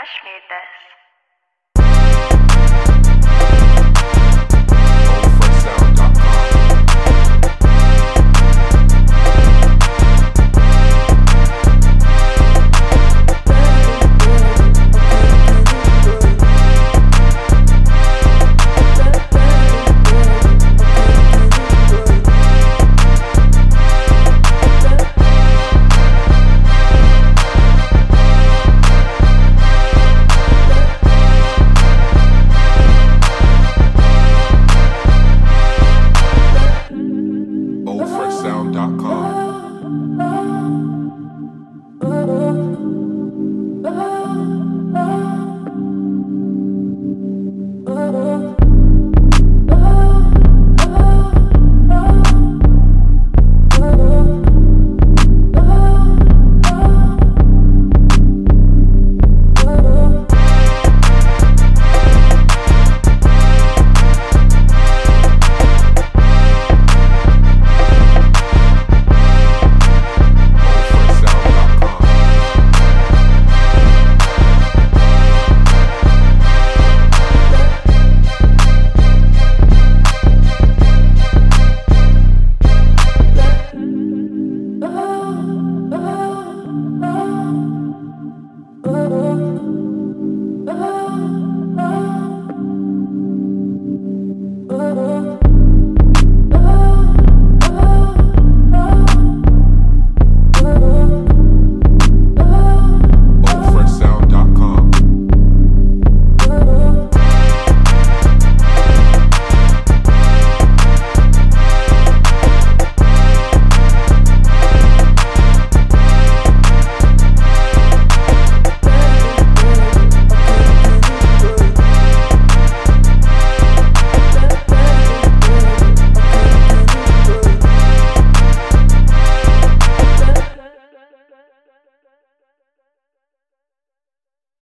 Dash made this.